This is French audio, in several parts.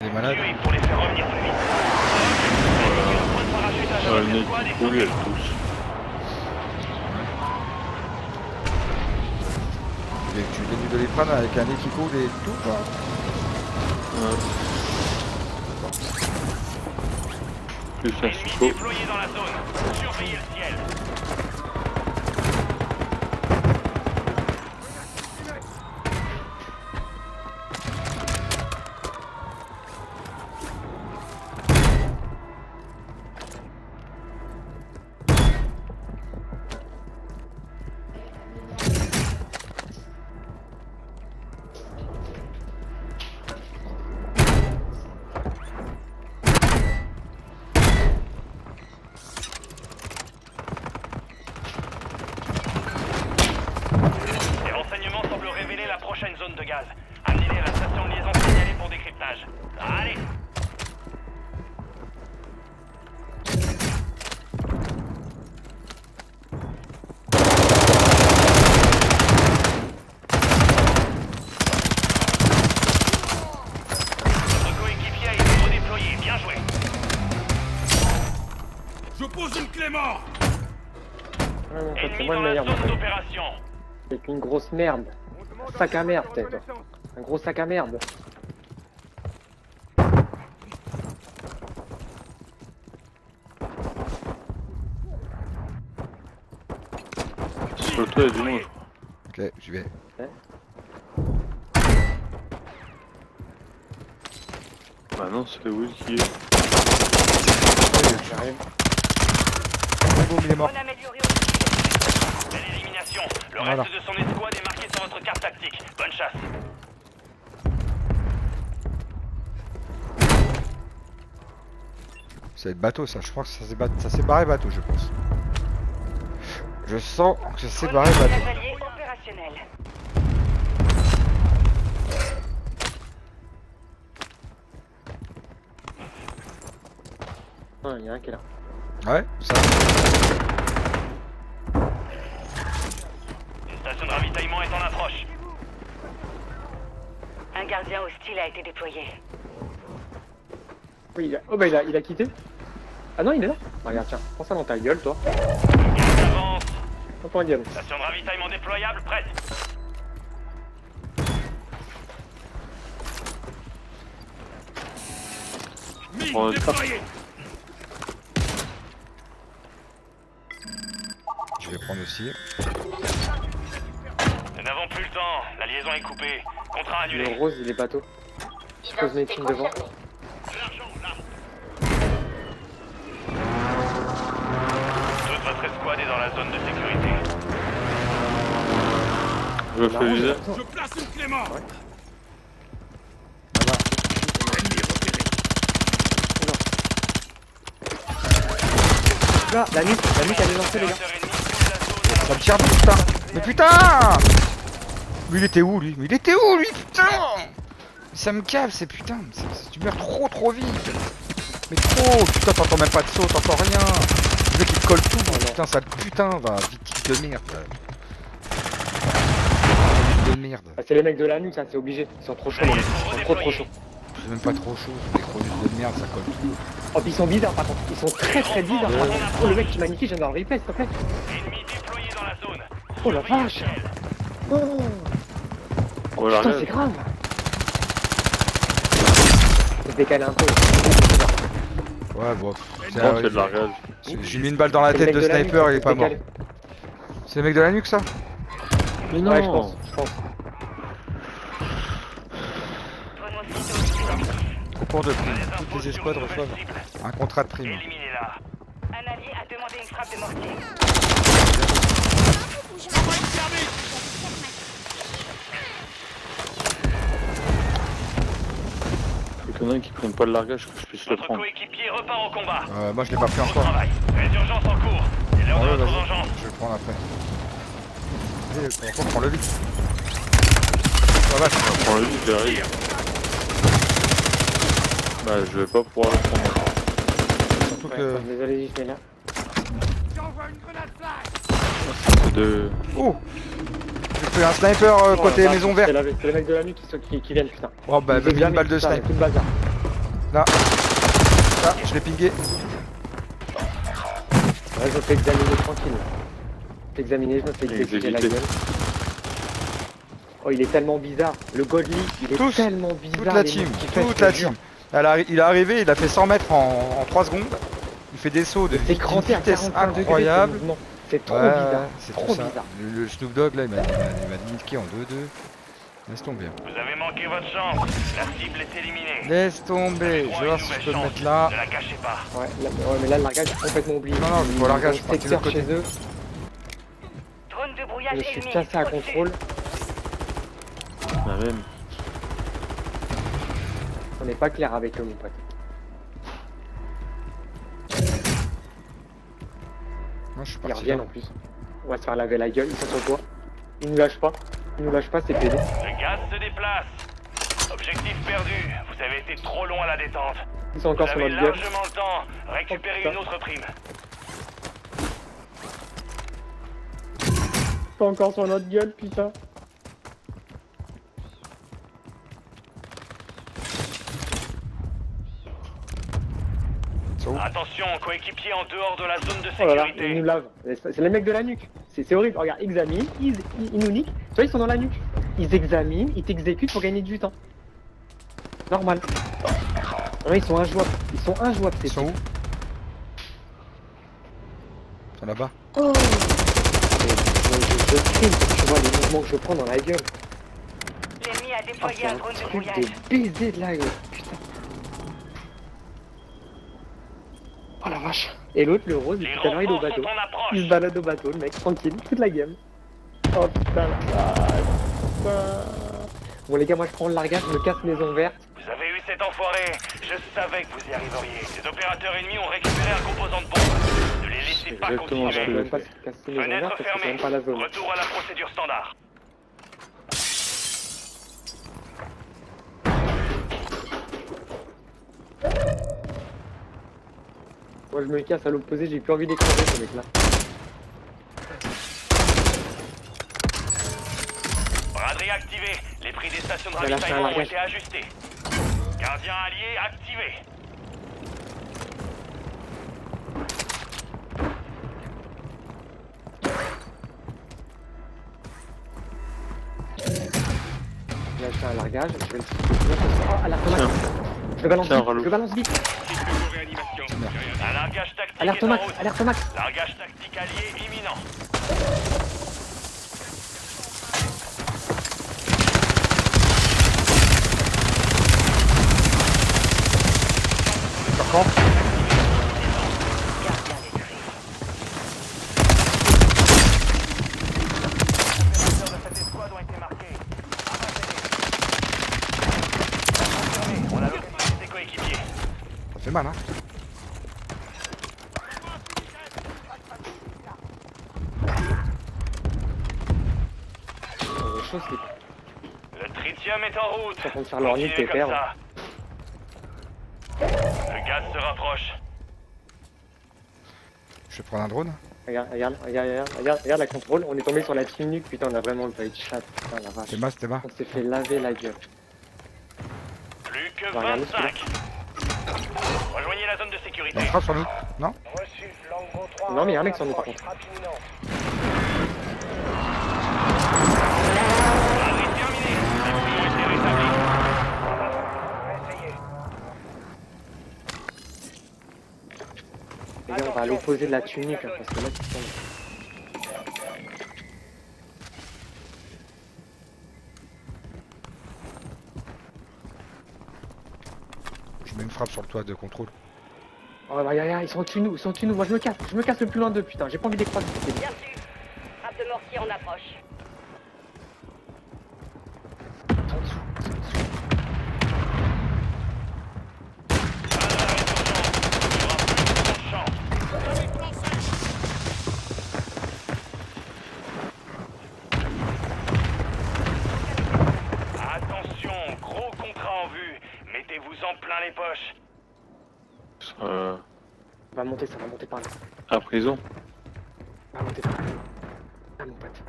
Il est malade. Pour les faire revenir plus vite. Euh, le nez et qui coule, elle. Tu du doliprane avec un nez qui coule et tout quoi. Ouais. Plus un déployés dans la zone. Surveillez le ciel. Prochaine zone de gaz. Amenez-les à la station de liaison signalée pour décryptage. Allez Votre coéquipier a été redéployé. Bien joué. Je pose une clément Ouais, mon pote, c'est Ennemi moi dans le meilleur. C'est qu'une grosse merde. Un sac à merde, peut-être. Un gros sac à merde. Sur le toit, il y a du monde. Ok, j'y vais. Bah non, c'est Will qui est. J'arrive. Boum, boum, il est mort. On amélioré au tir. Belle élimination. Le Voilà. reste de son escouade est marqué sur votre carte tactique. Bonne chasse. C'est le bateau ça, je crois que ça s'est ba- ça s'est barré bateau je pense. Je sens que ça s'est barré bateau. Ah, il y a un qui est là. Ouais, ça. Gardien hostile a été déployé. Oui, il a... Oh bah il a, il a quitté. Ah non, il est là. Ah, regarde, tiens, prends ça dans ta gueule, toi. Avance. Prends. Station de ravitaillement déployable prête. Mine On- déployée Je vais prendre aussi. Nous n'avons plus le temps. La liaison est coupée. Contrat Le annulé. rose, il est bateau. Cosmétique devant. Toute votre escouade est dans la zone de sécurité. Je le fais viser. Je place une clément repéré Là, la nuque, la nuque, elle est lancée, les gars. Ça me tire putain Mais putain Mais il était où lui? Mais il était où lui putain Ça me cave ces putains c'est- c'est- Tu meurs trop trop vite Mais trop Putain t'entends même pas de saut, t'entends rien Le mec il te colle tout Putain sale putain va victime de merde Victime de merde Ah, c'est les mecs de la nuque, ça, c'est obligé. Ils sont trop chauds, mecs. Ils sont trop trop chauds. C'est même pas trop chaud, c'est des chronus de merde, ça colle tout. Oh, puis ils sont bizarres, par contre. Ils sont très très bizarres, par contre. Oh, le mec qui magnifie, je viens dans le replay, s'il te plaît. Ennemi déployé dans la zone. Oh la vache. Oh, Voilà, putain, c'est grave. Faut se décaler un peu. Ouais, bon. c'est Non, un- c'est de c'est- J'ai mis une balle dans la C'est le tête mec de la nuque, sniper, il est pas mort. C'est le mec de la nuque ça Mais Ouais, je pense, je pense. De prime, toutes les escouades reçoivent un contrat de prime. Un allié a demandé une frappe de mortier. Il y en a un qui prenne pas le largage que je puisse le prendre. coéquipier repart au combat. Euh, moi je l'ai pas pris encore. travail. Les urgences en cours. C'est l'heure de Ouais, votre vas-y, vengeance. je vais le prendre après. Allez, on prend le vite. Prends le vite, j'arrive. Bah, je vais pas pouvoir le prendre. Surtout Ouais, que. Désolé, je vais là. J'envoie une grenade flash de. Oh Pris un sniper euh, Oh, côté maison C'est verte. c'est les mecs de la nuque qui, sont- qui, qui viennent, putain. Oh bah, même une balle de sniper. Le. Là. Là, je l'ai pingé. Ouais, je me fais examiner tranquille. Je me fais examiner, je me fais exécuter la gueule. Oh, il est tellement bizarre. Le Godly, il est Tous, tellement bizarre. Toute la team, fait, toute la team. Il est arrivé, il a fait 100 mètres en, en 3 secondes. Il fait des sauts de vitesse 45 degrés, incroyable. C'est trop Ouais, bizarre. c'est trop ça. bizarre. Le, le Snoop Dogg là, il m'a niqué en 2-2. Laisse tomber. Vous avez manqué votre chance. La cible est éliminée. Laisse tomber. Je vais voir si je peux le mettre là. Ne la cachez pas. Ouais, là, ouais, mais là, le largage, j'ai complètement oublié. Non, non, je vois le largage, je suis côté. chez eux. Drone de brouillage Je suis cassé à contrôle. La même. On n'est pas clair avec eux, mon pote. Moi, je suis Ils parti. reviennent là. en plus. On va se faire laver la gueule, ils sont sur toi. Ils nous lâchent pas. Ils nous lâchent pas, c'est pédé. Le gaz se déplace. Objectif perdu. Vous avez été trop long à la détente. Ils sont Vous encore sur notre gueule. largement le temps. Récupérez Oh, une autre prime. Ils sont encore sur notre gueule, putain. Attention, coéquipier en dehors de la zone de Oh là là, ils sécurité. nous lavent. C'est les mecs de la nuque. C'est horrible. Regarde, examine, ils, ils, ils nous niquent. Tu vois, ils sont dans la nuque. Ils examinent, ils t'exécutent pour gagner du temps. Normal. Non, ils sont injouables. Ils sont injouables, Ils c'est sont où? Ils sont là-bas. Oh je, je, je tu vois les mouvements que je prends dans la gueule. L'ennemi a Ah, déployé c'est un un drone de de baiser de la gueule. Putain. La vache. Et l'autre, le rose, depuis tout à l'heure, il est au bateau. Il se balade au bateau, le mec, tranquille, toute la game. Oh putain la vache. Putain. Bon les gars, moi je prends le largage, je me casse maison verte. Vous avez eu cet enfoiré. Je savais que vous y arriveriez. Les opérateurs ennemis ont récupéré un composant de bombe. Ne les laissez pas exactement Je continuer. même pas se casser maison Fenêtre verte parce que fermée. pas la zone. Retour à la procédure standard. Moi je me casse à l'opposé, j'ai plus envie d'écraser ce mec là. Braderie activé. Les prix des stations de ravitaillement ont été ajustés. Gardien allié activé. J'ai acheté un largage, je vais le Oh. Tiens. Je le balance Tiens, vite, je le balance vite. Largage tactique Alerte au max, alerte au max. Largage tactique allié imminent. Par contre, Garde bien les prix. Les opérateurs de cette escouade ont été marqués. Avancez. On a localisé ses coéquipiers. ça fait mal, hein. Oh, les choses, c'est Le tritium est en route. En train de faire leur pères. ça. Le gaz se rapproche. Je vais prendre un drone. Regarde, regarde, regarde, regarde, regarde, regarde la contrôle, on est tombé sur la team nuque, putain on a vraiment pas eu de chat, putain la vache. T'es bas, t'es bas. On s'est fait laver la gueule. Plus que Bah, regardez, 25. Rejoignez la zone de Il y a sécurité. une frappe sur nous Non Non mais y'a un mec sur nous par contre. Braderie terminée. Les prix ont été rétablis. Les l'opposé de la tunique hein, parce que là. Je mets une frappe sur le toit de contrôle. Oh bah y'a, y'a, ils sont au-dessus de nous, ils sont au-dessus de nous, moi je me casse, je me casse le plus loin d'eux putain, j'ai pas envie d'écraser. Bien sûr. Frappe de mortier en approche. Monter, ça va monter par là. à prison. On va monter par là. Ah mon pote.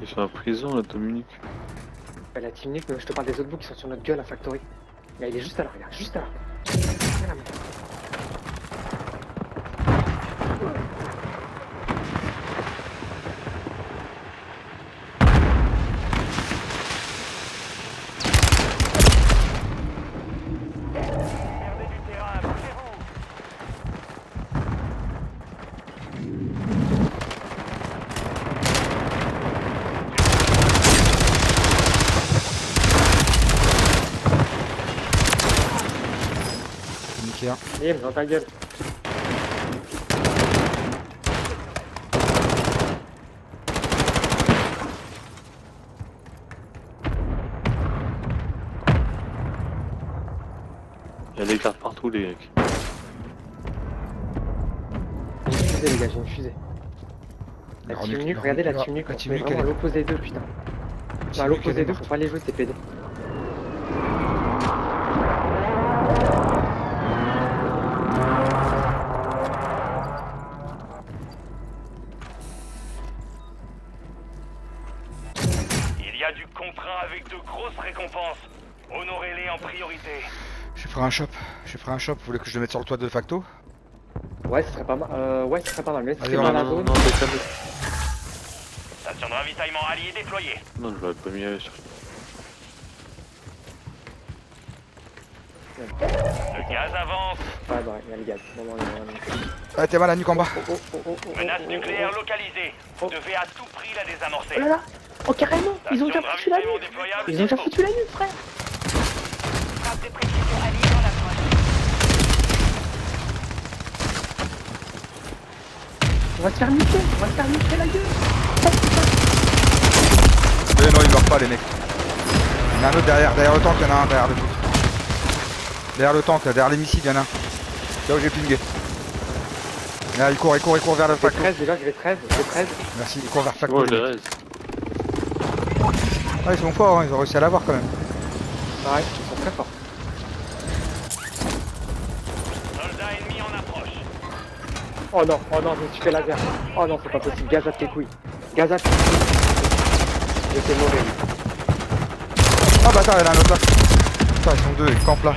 Ils sont à prison, là, Dominique. Bah, la team nuque, mais je te parle des autres bouts qui sont sur notre gueule à Factory. Là, il est juste là, regarde, juste là. Niqué un. Bim, dans ta gueule. Il y a des cartes partout, les mecs. J'ai une fusée, les gars, j'ai une fusée. La team nuque, regardez la team nuque, la on est vraiment à l'opposé d'eux, putain. Team À l'opposé d'eux, faut pas les jouer, ces PD. J'ai pris un shop. J'ai pris un shop. Vous voulez que je le mette sur le toit de facto? Ouais, ce serait pas mal. Euh, ouais, ce serait pas mal. Mais on dans va- la non. Station de ravitaillement alliée déployée. Non, je l'aurais pas mis sur... Le gaz avance. Ouais, bah, il y a le gaz. Non, non, non, non. Ah, t'es mal la nuque en bas. Oh, oh, oh, oh, oh, Menace oh, oh, nucléaire oh. localisée. Vous devez à tout prix la désamorcer. Oh là là Oh, carrément Ils ont déjà foutu la nuque. Ils ont déjà foutu la nuque, frère va se faire niquer On va se faire niquer la gueule Eh non, ils meurent pas, les mecs. Il y en a un autre derrière. Derrière le tank, il y en a un derrière le tank. Derrière le tank, là, derrière les missiles, il y en a un. Là où j'ai pingé. Là, il court, il court, il court vers le Je facto. 13 déjà, je vais 13, je vais 13. Merci, il court vers le je les les mecs. reste. Ah, ils sont forts, hein, ils ont réussi à l'avoir quand même. Ouais, ils sont très forts. Soldats ennemis en approche. Oh non, oh non, je me suis fait laser. Oh non, c'est pas possible. Gaz à tes couilles. Gaz à tes couilles. J'étais mauvais. Ah, bah attends, il y en a un autre là. Putain, ils sont deux, ils campent là.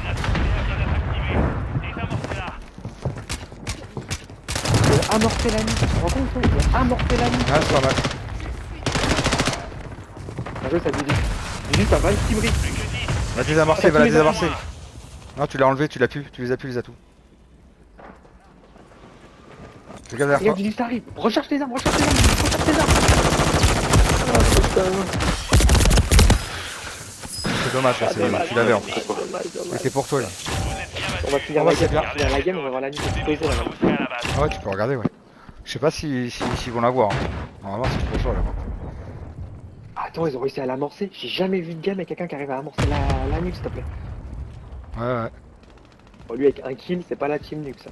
J'ai amorcé la nuque. Tu te rends compte, toi? J'ai amorcé la nuque. Ah, c'est pas mal. Un jeu, ça Dis ça va, il brique. Va la désamorcer, va la désamorcer. Non, tu l'as enlevé, tu l'as pu, tu les as pu les atouts. Gaffe derrière toi. il arrive. Recherche les armes, recherche les armes, recherche les armes. Oh putain. C'est dommage, là, c'est- tu l'avais en plus. Dommage, dommage. C'était pour toi là. On va finir Oh, la game, on va la game, on va voir la nuque exploser là. La base. Ouais, tu peux regarder, ouais. Je sais pas si, si, s'ils vont l'avoir. Hein. Normalement, c'est trop chaud là. Attends, ils ont réussi à l'amorcer. J'ai jamais vu de game avec quelqu'un qui arrive à amorcer la, la nuque, s'il te plaît. Ouais, ouais. Bon, lui avec un kill, c'est pas la team nuque ça.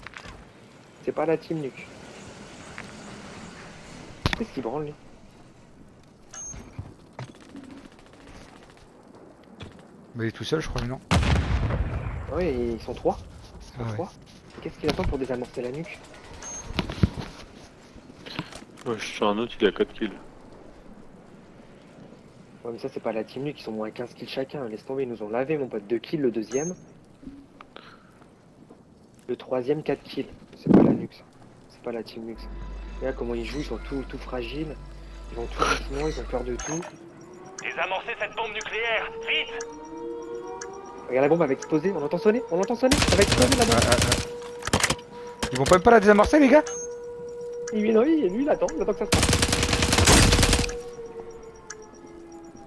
C'est pas la team nuque. Qu'est-ce qu'il branle lui Mais il est tout seul, je crois, non Ouais, ils sont trois. Ils sont Ah ouais. trois. Qu'est-ce qu'il attend pour désamorcer la nuque Ouais, je suis sur un autre, il a 4 kills. Ouais, mais ça, c'est pas la team nuque, ils sont moins 15 kills chacun. Laisse tomber, ils nous ont lavé, mon pote. 2 kills le deuxième. Le troisième, 4 kills. C'est pas la nuque ça. C'est pas la team nuque ça. Regarde comment ils jouent, ils sont tout, tout fragiles. Ils vont tout doucement, ils ont peur de tout. Désamorcez cette bombe nucléaire. Vite Regarde la bombe va exploser, on entend sonner, on entend sonner, ça va exploser la bombe. Ouais, ouais, ouais. Ils vont pas même pas la désamorcer, les gars? Il lui, non, il, lui, il attend, il attend que ça se passe.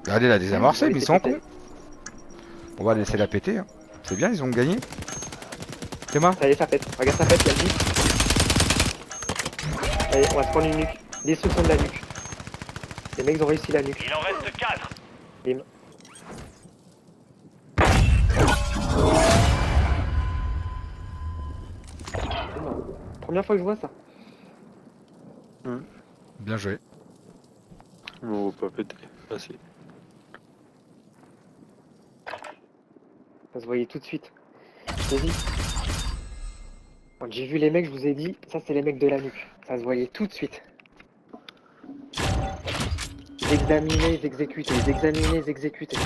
Allez la désamorcer, mais ils sont cons. On va laisser la péter. Hein. C'est bien, ils ont gagné. Théma Ça y est, ça pète. Regarde, ça pète, il y a le vide. Allez, on va se prendre une nuque. Destruction de la nuque. Les mecs ils ont réussi la nuque. Il en reste 4. Bim. C'est marrant. Première fois que je vois ça. Bien joué. On va pas péter. Ah si. Ça se voyait tout de suite. Dit. Quand j'ai vu les mecs, je vous ai dit, ça c'est les mecs de la nuque. Ça se voyait tout de suite. Ils examinaient, ils exécutaient.